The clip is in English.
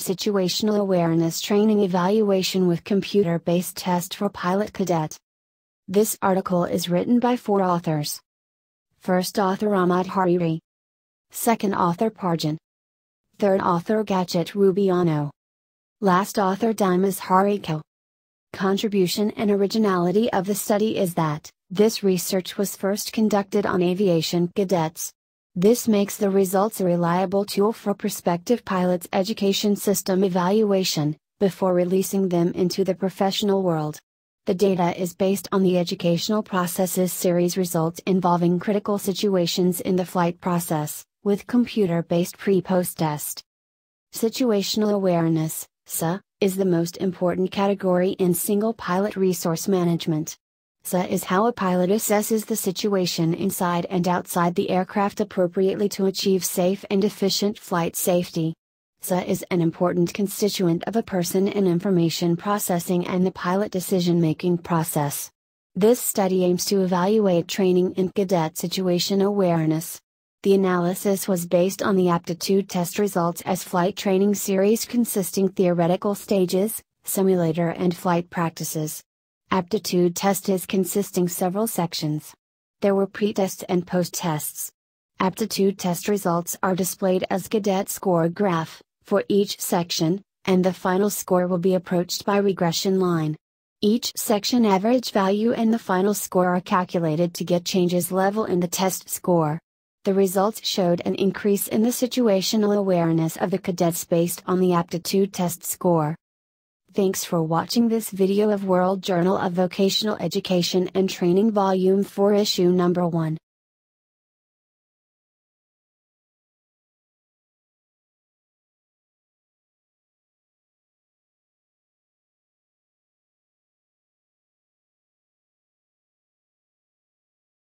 Situational Awareness Training Evaluation with Computer Based Test for Pilot Cadet. This article is written by four authors. First author Ahmad Hariri. Second author Parjan. Third author Gachet Rubiano. Last author Dimas Hariko. Contribution and originality of the study is that, this research was first conducted on aviation cadets. This makes the results a reliable tool for prospective pilots' education system evaluation, before releasing them into the professional world. The data is based on the Educational Processes series results involving critical situations in the flight process, with computer based pre post test. Situational awareness, SA, is the most important category in single pilot resource management. SA is how a pilot assesses the situation inside and outside the aircraft appropriately to achieve safe and efficient flight safety. SA is an important constituent of a person in information processing and the pilot decision making process. This study aims to evaluate training in cadet situation awareness. The analysis was based on the aptitude test results as flight training series consisting theoretical stages, simulator and flight practices. Aptitude test is consisting several sections. There were pre-test and post-tests. Aptitude test results are displayed as cadet score graph for each section, and the final score will be approached by regression line. Each section average value and the final score are calculated to get changes level in the test score. The results showed an increase in the situational awareness of the cadets based on the aptitude test score. Thanks for watching this video of World Journal of Vocational Education and Training Volume 4 Issue Number 1.